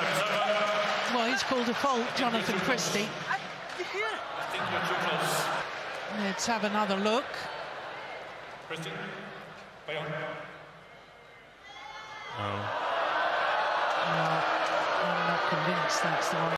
Well, he's called a fault, Jonatan Christie. Let's have another look. Christian, Bayonne. No, I'm not convinced that's the one.